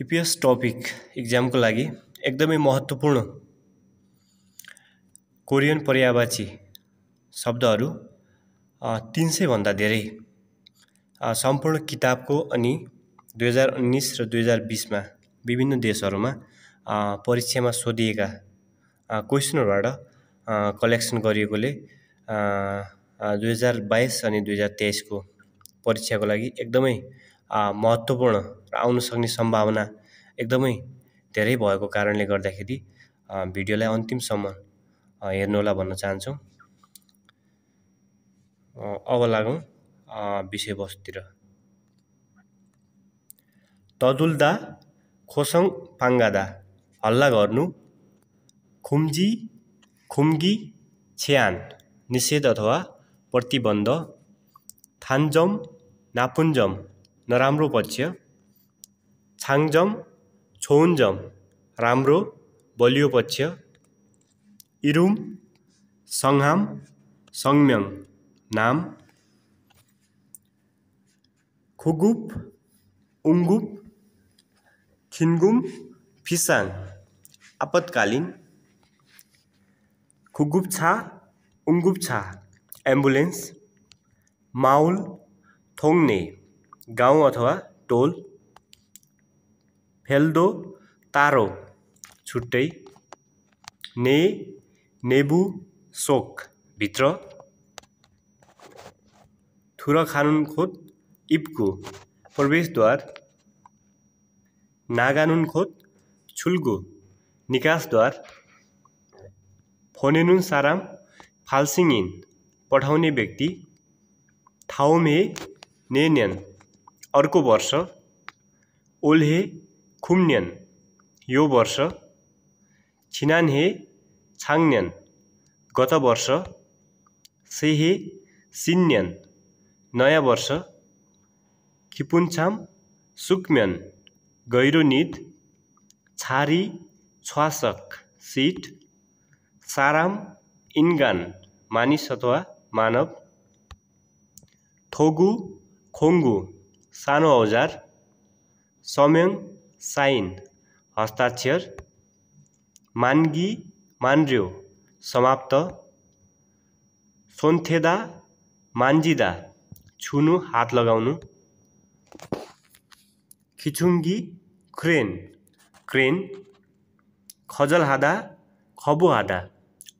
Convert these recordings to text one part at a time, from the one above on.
EPS topic इक्जामको लागि एकदमै महत्त्वपूर्ण कोरियन पर्यावाची शब्दहरू तिन सयभन्दा धेरै सम्पूर्ण किताबको अनि दुई हजार उन्नाइस र दुई हजार बिसमा विभिन्न देशहरूमा परीक्षामा सोधिएका क्वेसनहरूबाट कलेक्सन गरिएकोले दुई हजार बाइस अनि दुई हजार तेइसको परीक्षाको लागि एकदमै महत्त्वपूर्ण र आउन सक्ने सम्भावना एकदमै धेरै भएको कारणले गर्दाखेरि भिडियोलाई अन्तिमसम्म हेर्नुहोला भन्न चाहन्छौँ। अब लागौँ विषयवस्तुतिर। तदुल्दा खोसङ पाङ्गादा हल्ला गर्नु खुम्जी खुम्गी छ्यान निषेध अथवा प्रतिबन्ध थान्जम नापुन्जम नराम्रो पक्ष छाङजम छोन्जम राम्रो बलियो पक्ष इरुम सङ्हाम सङ्म्यङ नाम खुगुप उङ्गुप खिन्गुम फिसाङ आपतकालीन खुगुप्छा उङ्गुप्छा एम्बुलेन्स माउल थोङ्ने गाउँ अथवा टोल। फेल्दो तारो छुट्टै। ने नेबु सोक भित्र। थुर खानुन खोत इब्कु प्रवेशद्वार। नागानुन खोत छुल्गु निकासद्वार। फोनेनुन साराम फाल्सिङ पठाउने व्यक्ति। थाउमे नेन्यन। अर्को वर्ष ओल्हे खुम्न्यन यो वर्ष छिनानहे छाङ्न्यन गत वर्ष सेहे सिन्यन नयाँ वर्ष खिपुन्छाम सुक्म्यन गहिरो निद छारी छ्वासक सिट साराम इन्गान मानिस अथवा मानव थोगु खोङ्गु सानो औजार सम्यङ साइन हस्ताक्षर मान्गी मान्र्यो समाप्त सोन्थेदा मान्जिदा छुनु हात लगाउनु खिचुङ्गी क्रेन क्रेन खजल हादा खबु हादा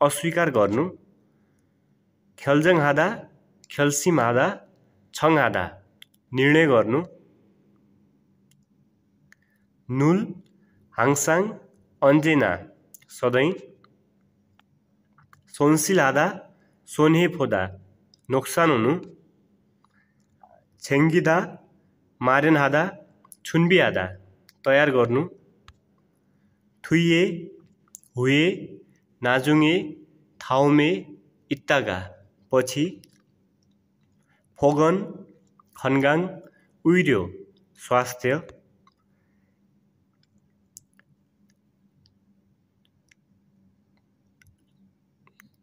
अस्वीकार गर्नु खेल्जङ हादा खेल्सिम हादा छङ हादा निर्णय गर्नु। नुल हाङसाङ अन्जेना सधैँ सोन्सिल हादा सोन्हे फोदा नोक्सान हुनु। छेङ्गिदा मारेन हादा छुन्बी हादा तयार गर्नु। थुइए हुए नाजुङे थाउमे इत्तागा पछि फोगन खनगाङ उइर्यो स्वास्थ्य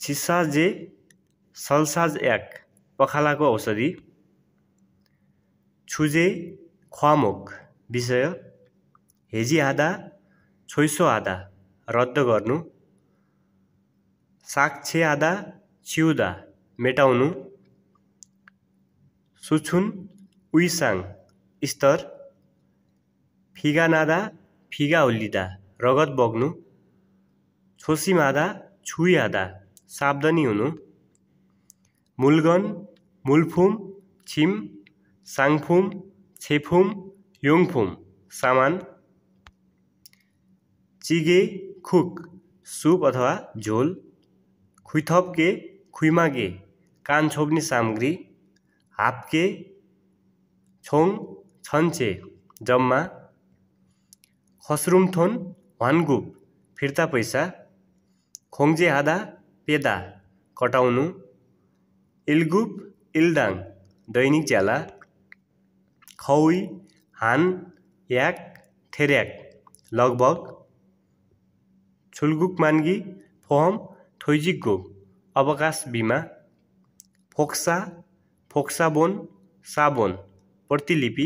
छिसाजे सल्साज एक पखालाको औषधि छुजे ख्वामुख विषय हेजी आधा छोइसो आधा रद्द गर्नु साक्षे आधा चिउदा मेटाउनु सुछुन उइसाङ स्तर फिगा नादा फिगा हुल्लिँदा रगत बग्नु छोसिमादा छुइहादा सावधानी हुनु मुलगन मुलफुम छिम साङफुम छेफुम योङफुम सामान चिगे खुक सुप अथवा झोल खुइथपके खुइमागे कान छोप्ने सामग्री। हापके छोङ छन्चे जम्मा खसरुमथोन वानगुप फिर्ता पैसा खोङ्जे हादा पेदा कटाउनु इल्गुप इल्दाङ दैनिक ज्याला खौई हान याक थेर्याक लगभग छुल्गुक मान्गी फोहम थोइजिगो अवकाश बिमा फोक्सा फोक्साबोन साबोन प्रतिलिपि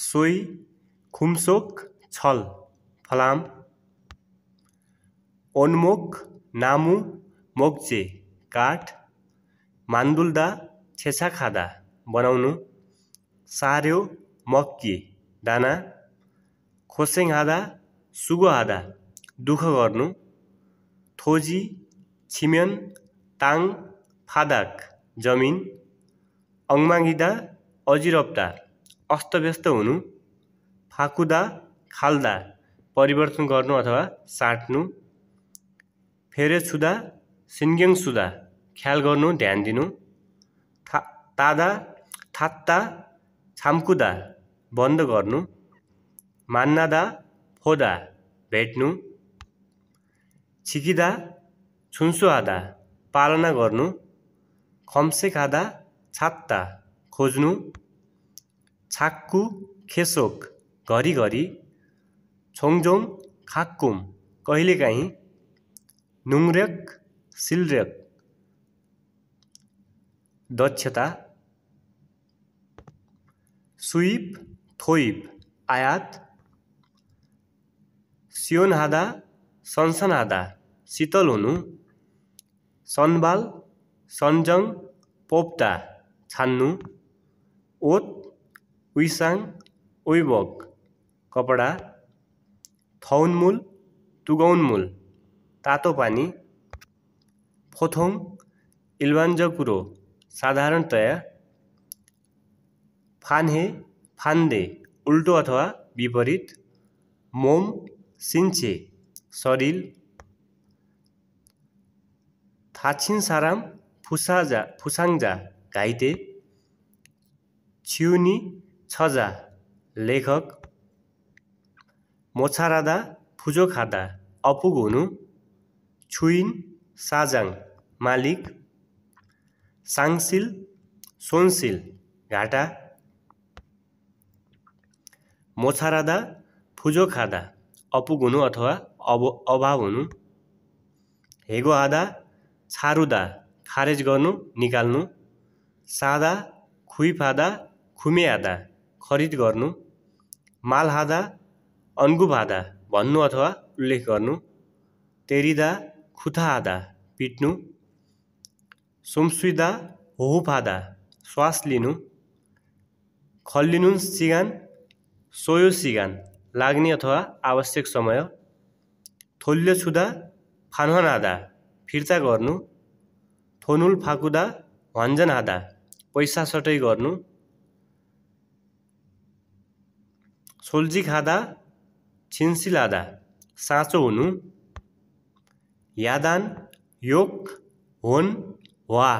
सोही खुम्सोक छल फलाम ओन्मोक नामु मोक्चे काठ मान्दुल्दा छेसा खादा बनाउनु सार्यो मक्की दाना खोसेङ हादा सुगो हादा दुःख गर्नु थोजी छिम्यन ताङ फादाक जमिन अङ्माङ्गिदा अजिरप्ता अस्तव्यस्त हुनु फाकुदा खाल्दा परिवर्तन गर्नु अथवा साट्नु फेरे छुदा सिन्ग्याङ सुदा ख्याल गर्नु ध्यान दिनु था तादा थात्ता छाम्कुदा बन्द गर्नु मान्नादा फोदा भेट्नु छिकिदा छुन्सुआदा पालना गर्नु खम्से खादा छात्ता खोज्नु। छाक्कु खेसोक घरिघरि छोङजोङ खाक्कुम कहिलेकाहीँ। नुङ्रेक सिलरेक। दक्षता। सुइप थोइप आयात। सियोनहादा सनसनहादा शीतल हुनु। सनबाल सन्जङ पोप्ता छान्नु ओत उइसाङ उइबक कपडा थौनमूल तुगौनमूल तातो पानी फोथोङ इल्वान्जकुरो साधारणतया फान्हे फान्दे उल्टो अथवा विपरीत मोम सिन्चे शरीर थाछिन साराम फुसाजा फुसाङ्जा घाइते छिउनी छजा लेखक। मोछारादा फुजो खादा अपुग हुनु। छुइन साजाङ मालिक। साङसिल सोनसिल घाटा। मोछारादा फुजो खादा अपुग हुनु अथवा अब अभाव हुनु। हेगो आदा छारुदा खारेज गर्नु निकाल्नु। सादा खुइफादा खुमेआदा खरिद गर्नु मालहादा अन्गुभादा भन्नु अथवा उल्लेख गर्नु तेरिदा खुथाहादा पिट्नु सुम्सुइदा होहुफादा श्वास लिनु खल्लिनुन सिगान सोयो सिगान लाग्ने अथवा आवश्यक समय थोल्य छुदा फानहनादा फिर्ता गर्नु थोनुल फाकुदा भञ्जन आदा पैसा सटै गर्नु। सोल्जी खादा छिन्सिलादा साँचो हुनु। यादान योक होन वा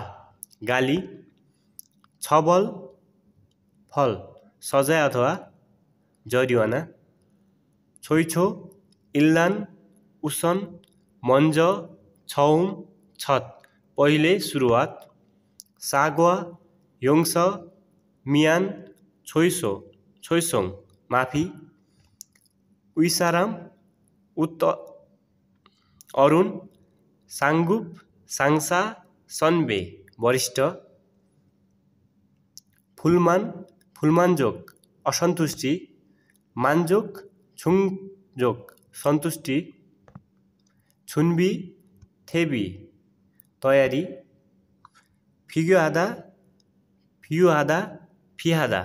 गाली छबल फल सजाय अथवा जरिवाना। छोइछो इल्लान उसन मन्ज छौम छत पहिले सुरुवात। सागवा 용서, 미안, 조이소, 조이송, 마피, 윗사람, 웃떠, 어른, 상급, 상사, 선배, 머리시터, 불만, 불만족, 어선투시, 만족, 충족, 선투시, 준비, 대비, 더야리, 비교하다, आधा फिहादा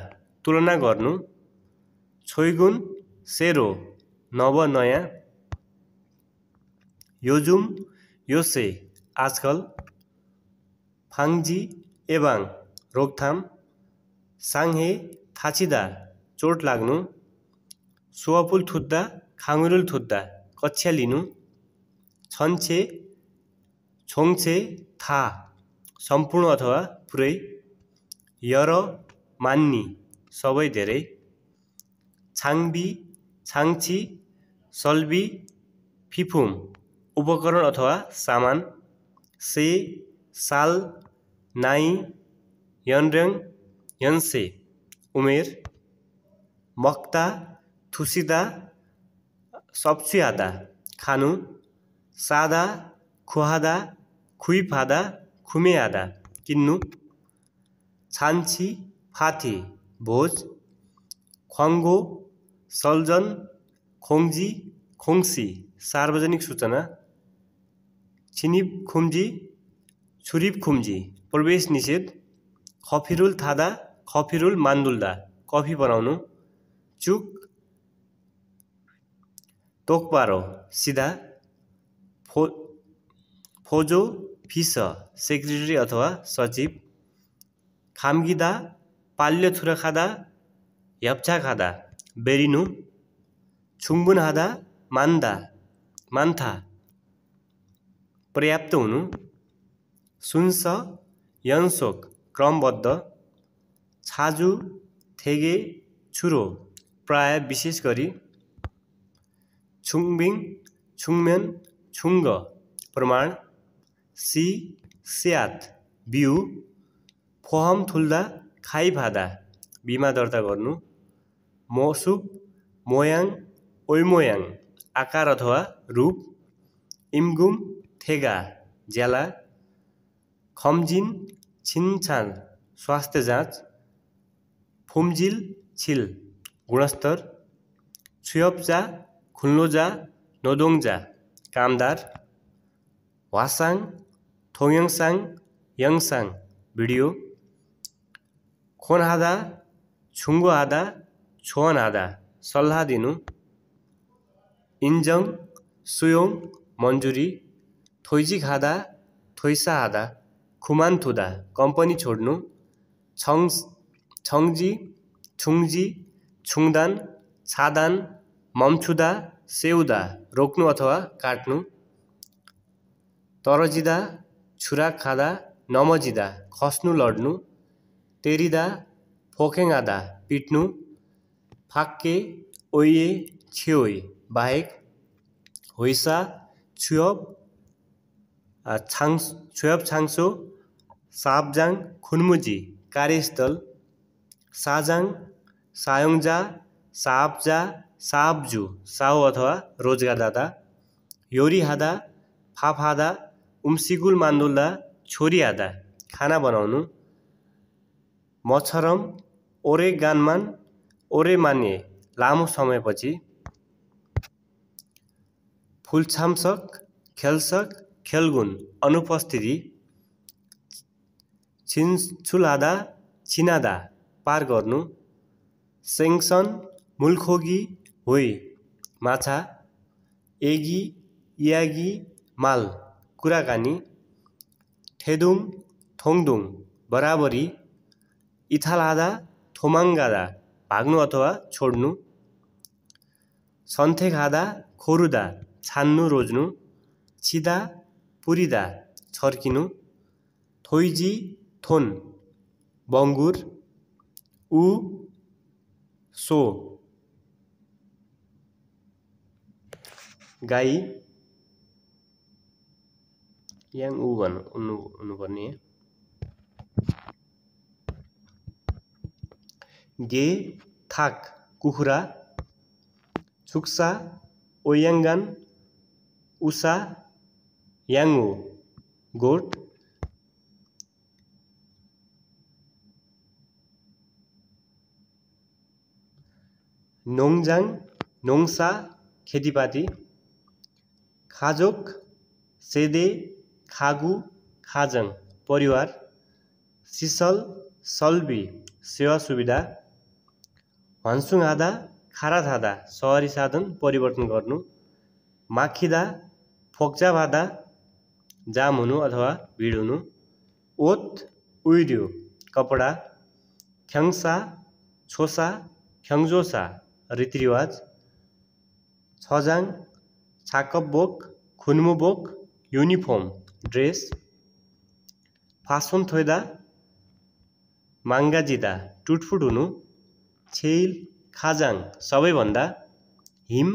तुलना गर्नु। छोइगुन सेरो नव नयाँ योजुम योसे आजकल। फाङ्जी एबाङ रोकथाम। साङ्हे थाचिदा चोट लाग्नु। सुवापुल थुत्दा खाङ्रुल थुत्दा कक्षा लिनु। छन्छे छोङछे था सम्पूर्ण अथवा पुरै। यर मान्नी सबै धेरै। छाङबी छाङची सल्बी फिफुम उपकरण अथवा सामान। से साल नाइ यनर्याङ यन्से उमेर मक्ता थुसिदा सप्सियादा खानु सादा खुहादा खुइफादा खुमेआदा किन्नु। छान्छी फाथे भोज ख्वाङ्गो सल्जन खोङ्जी खोङ्सी सार्वजनिक सूचना। छिनिप खुम्जी छुरिप खुम्जी। प्रवेश निषेध। खफिरुल थादा खफिरुल मान्दुल्दा। कफी बनाउनु। चुक तोकपारो। सिधा फो फोजो फिस। सेक्रेटरी अथवा सचिव। खाम्गिदा पाल्य थुरा खादा याप्छा खादा बेरिनु छुङ्बुन हादा मान्दा मान्था पर्याप्त हुनु सुन्स यन्सोक क्रमबद्ध छाजु थेगे छुरो प्राय विशेष गरी छुङबिङ छुङमेन छुङ्ग प्रमाण सी स्यात बिउ फोहम थुल्दा खाइभादा बिमा दर्ता गर्नु मोसुक मोयाङ ओइमोयाङ आकार अथवा रूप इमगुम थेगा ज्याला खम्जिन छिनछान स्वास्थ्य जाँच फुम्जिल छिल गुणस्तर छुयप्जा खुल्लोजा नोदोङजा कामदार वासाङ थोङयाङसाङ यङसाङ भिडियो। खोनहादा छुङ्गो आदा छोन आदा सल्लाह दिनु इन्जङ सुयोङ मन्जुरी थोइजी खादा थोइसा आदा खुमान थुदा कम्पनी छोड्नु छङ छङ्जी छुङजी छुङदान छादान मम्छुदा सेउदा रोक्नु अथवा काट्नु तरजिदा छुराक खादा नमजिदा खस्नु लड्नु तेरिदा फोखेङादा पिट्नु फाक्के ओइए छेउई बाहेक होइसा छुयब छाङ छुयब छाङसो साबजाङ खुन्मुजी कार्यस्थल साजाङ सायोङजा साबजा साबजु साउ अथवा रोजगारदाता योरी हादा फाप हादा उम्सिकुल मान्दुल्दा छोरी हादा खाना बनाउनु मच्छरम ओरे गानमान ओरे मान्ने लामो समयपछि। फुलछाम्सक खेल्सक खेलगुण अनुपस्थिति। छिन्छुलादा चिनादा पार गर्नु। सेङ्सन मुलखोगी होइ माछा। एगी यागी माल कुराकानी। थेदुङ थोङदुङ बराबरी। इथालादा थोमाङ्गादा भाग्नु अथवा छोड्नु सन्थे खादा खोरुदा छान्नु रोज्नु छिदा पुरिदा छर्किनु थोइजी थोन बङ्गुर उ सो गाई याङ उ भन्नु हुनु गे थाक कुखुरा छुक्सा ओयाङ्गान उषा याङ्गो गोठ नोङजाङ नोङसा खेतीपाती खाजोक सेदे खागु खाजङ परिवार सिसल सल्बी सेवा सुविधा भन्सुङ आदा खारा थादा सहरी साधन परिवर्तन गर्नु माखिदा फोक्जा भादा जाम हुनु अथवा भिड हुनु ओत उइर्यो कपडा ख्याङ्सा छोसा ख्याङ्जोसा रीतिरिवाज छजाङ छाकप बोक खुन्मु बोक युनिफर्म ड्रेस फासुन थोइदा माङ्गाजिदा टुटफुट हुनु छेल खाजाङ सबैभन्दा हिम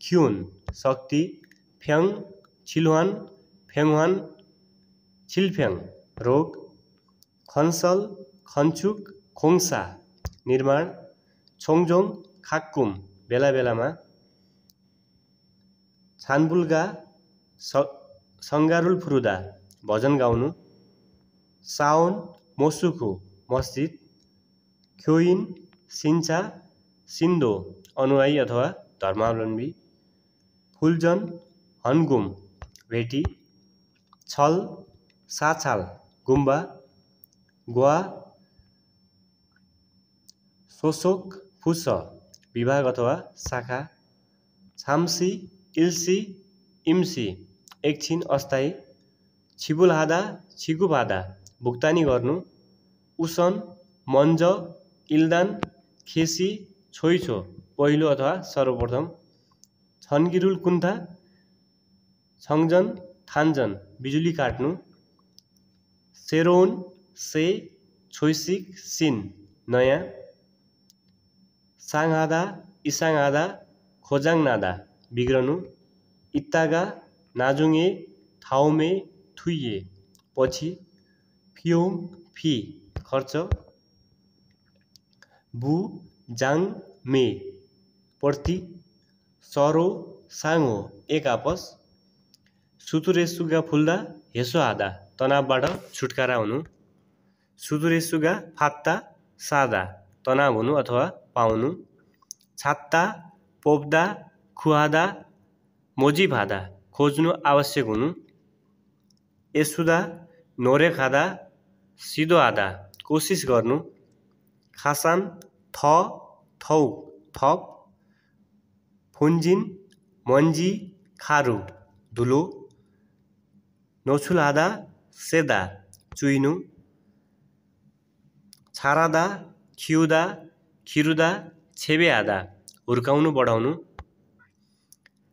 ख्युन शक्ति फ्याङ छिलवान फ्याङवान छिलफ्याङ रोग खन्सल खन्चुक खोङसा निर्माण छोङजोङ खाक्कुम बेला बेलामा छानबुल्गा स सङ्गारुल फुरुदा भजन गाउनु साउन मोसुखु मस्जिद ख्योइन सिन्चा सिन्धो अनुयायी अथवा धर्मावलम्बी फुलजन हनगुम भेटी छल साछाल गुम्बा गुवा सोसोक फुस विभाग अथवा शाखा छाम्सी इल्सी इम्सी एकछिन अस्थायी छिबुलहादा छिकुबादा भुक्तानी गर्नु उसन मन्ज इल्दान खेसी छोइछो पहिलो अथवा सर्वप्रथम। छन्किरुल कुन्था छङ्जन थान्जन बिजुली काट्नु। सेरोन से छोइसिक सिन नयाँ। साङहादा इसाङहादा खोजाङनादा बिग्रनु। इत्तागा नाजुङे थाउमे थुइए पछि फियोङ फी खर्च। बु जाङ मे प्रति सरो साङो एक आपस सुतुरेसुगा फुल्दा हेसो आदा तनावबाट छुटकारा हुनु। सुतुरेसुगा फात्ता सादा तनाव हुनु अथवा पाउनु। छात्ता पोप्दा खुवादा मोजी भादा खोज्नु आवश्यक हुनु। यसुदा नोरे खाँदा सिधो आधा कोसिस गर्नु। खासान थ थौ थप फुन्जिन मन्जी खारु धुलो नोछुलादा सेदा चुइनु छारादा खिउदा खिरुदा छेबे आदा हुर्काउनु बढाउनु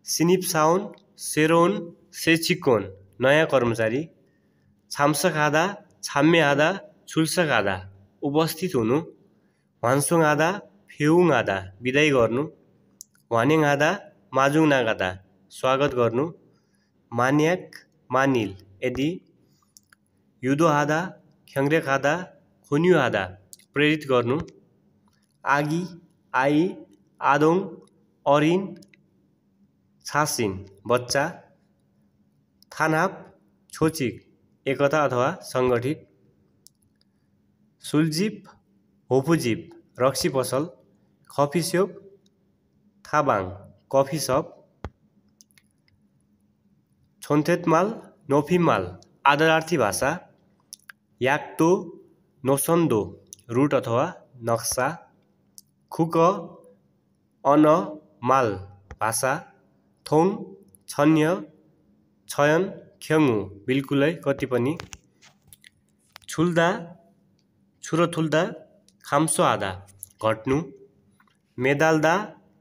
सिनिप्साउन सेरोन सेचिकोन नयाँ कर्मचारी छाम्सक आधा छाम्मे आधा छुल्सक आधा उपस्थित हुनु भान्सुङ आधा फेउङ आधा विदाई गर्नु वानेङ आधा माजुङ नागादा स्वागत गर्नु मान्याक मानिल यदि युदो आधा ख्याङ्रेक आधा खुन्यु आधा प्रेरित गर्नु आगी आई आदोङ अरिन छासिन बच्चा थानाप छोचिक एकता अथवा सङ्गठित सुलजिप होपुजिप रक्सी पसल कफी स्योप थाबाङ कफी सप छोन्थेतमाल नोफिमाल आदरार्थी भाषा याक्तो नोसन्दो रुट अथवा नक्सा खुक अन माल भाषा थोङ छन्य छयन ख्यङ्गु बिल्कुलै कति पनि छुल्दा छुरोथुल्दा खाम्सो आधा घट्नु मेदाल्दा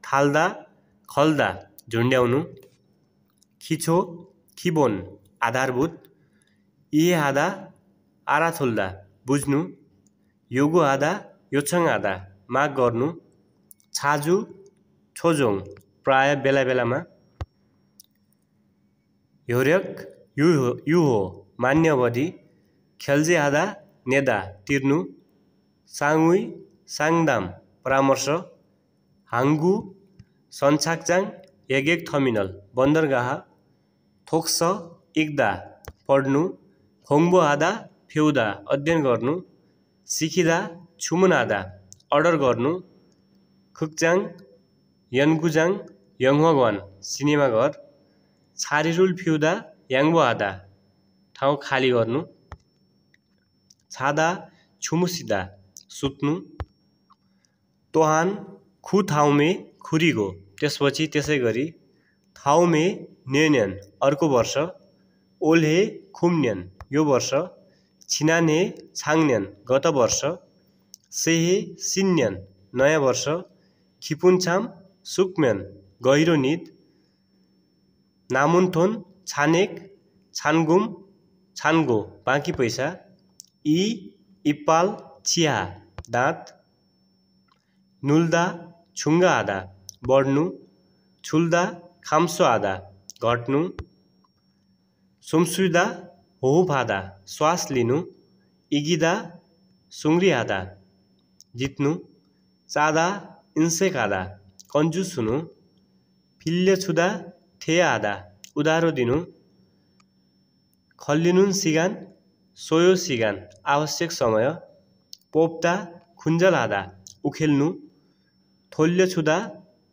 थाल्दा खल्दा झुन्ड्याउनु खिचो खिबोन आधारभूत इहे आधा आराथुल्दा बुझ्नु योगु आधा योछङ आधा माग गर्नु छाजु छोजोङ प्राय बेला बेलामा ह्योर्यक यु हो मान्य अवधि खेल्जे आधा नेदा तिर्नु साङुई साङदाम परामर्श हाङ्गु सन्छाकचाङ यगेक थमिनल बन्दरगाह थोक्स इक्दा पढ्नु खोङ्बो आधा फेउदा अध्ययन गर्नु सिकिदा छुमुन आधा अर्डर गर्नु खुक्चाङ यनगुजाङ यङवान सिनेमा घर छारिरुल फ्युदा याङ्बो आधा ठाउँ खाली गर्नु छादा छुमुसिदा। सुत्नु। तोहान खु थाउमे खुरिगो। त्यसपछि त्यसै गरी थाउमे न्यन्यन अर्को वर्ष ओल्हे खुम्न्यन यो वर्ष छिनाने छाङ्न्यन गत वर्ष सेहे सिन्यन नयाँ वर्ष खिपुन्छाम सुक्म्यन गहिरो निद नामुन्थोन छानेक छानगुम छानगो बाँकी पैसा इ इप्पाल चिया। दाँत नुल्दा छुङ्गा आधा बढ्नु छुल्दा खाम्सो आधा घट्नु सुम्सुदा होहुफादा श्वास लिनु इगिदा सुङ्ग्री आधा जित्नु चादा इन्सेक आधा कन्जुस हुनु फिल्य छुदा थे आधा उधारो दिनु खल्लिनुन सिगान सोयो सिगान आवश्यक समय पोप्ता खुन्जल आधा उखेल्नु थोल्य छुदा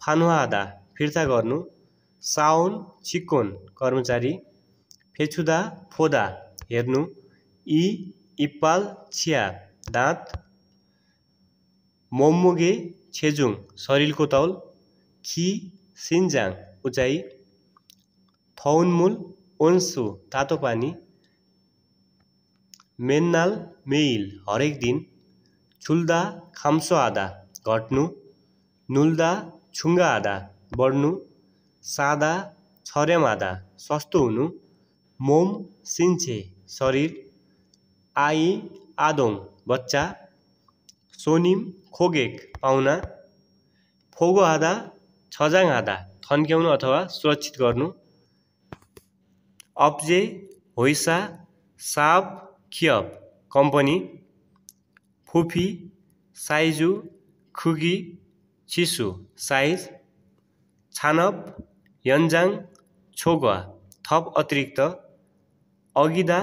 फानुवा आधा फिर्ता गर्नु साउन चिक्कोन कर्मचारी फेछुदा फोदा हेर्नु इ इप्पाल छिया दाँत मोमुगे छेजुङ शरीरको तौल खी सिन्जाङ उचाइ थौनमुल ओन्सु तातो पानी मेन्नाल मेइल हरेक दिन छुल्दा खाम्सो आधा घट्नु। नुल्दा छुङ्गा आधा बढ्नु। सादा छर्याम आधा सस्तो हुनु। मोम सिन्छे शरीर। आई आदोङ बच्चा। सोनिम खोगेक पाहुना। फोगो आधा छजाङ आधा थन्क्याउनु अथवा सुरक्षित गर्नु। अब्जे होइसा साब खियब कम्पनी। फुफी साइजु खुगी चिसु साइज छानप यन्जाङ छोगवा थप अतिरिक्त अगिदा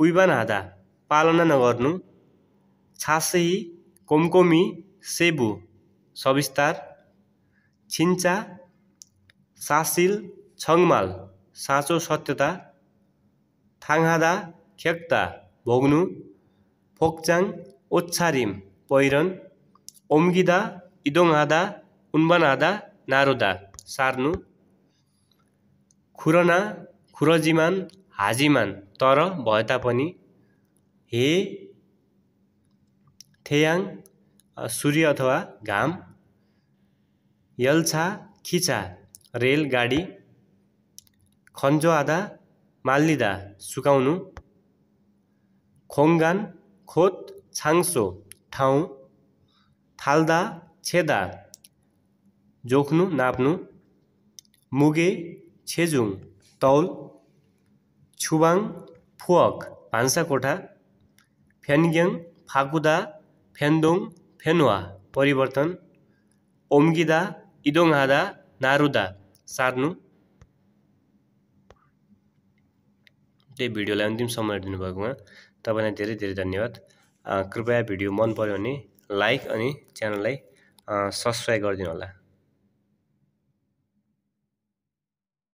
उइबान हादा पालना नगर्नु छासही कोमकोमी सेबु सविस्तार छिन्चा सासिल छङमाल साँचो सत्यता थाङहादा ख्याक्ता भोग्नु फोक्चाङ ओच्छारिम पहिरन ओम्गिदा इदोङहादा उन्बनहादा नारुदा सार्नु खुरना खुरजिमान हाजिमान तर भए तापनि हे थेयाङ सूर्य अथवा घाम यल्छा खिचा रेलगाडी खन्जो आधा माल्लिदा सुकाउनु खोङ्गान खोत छाङ्सो ठाउँ थाल्दा छेदा जोख्नु नाप्नु मुगे छेजुङ तौल छुबाङ फुअक भान्साकोठा फ्यान्ग्याङ फाकुदा फ्यान्दोङ फेनुवा परिवर्तन ओम्गिदा इदोङहादा नारुदा सार्नु त्यही भिडियोलाई अन्तिम समय दिनुभएकोमा तपाईँलाई धेरै धेरै धन्यवाद। कृपया भिडियो मन पऱ्यो भने लाइक अनि च्यानललाई सब्सक्राइब गरिदिनु होला।